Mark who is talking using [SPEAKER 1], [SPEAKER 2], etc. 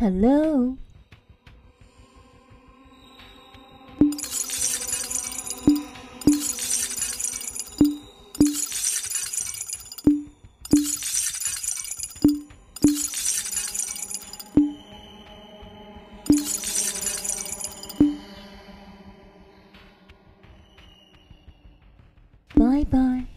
[SPEAKER 1] Hello? Bye bye.